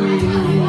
you.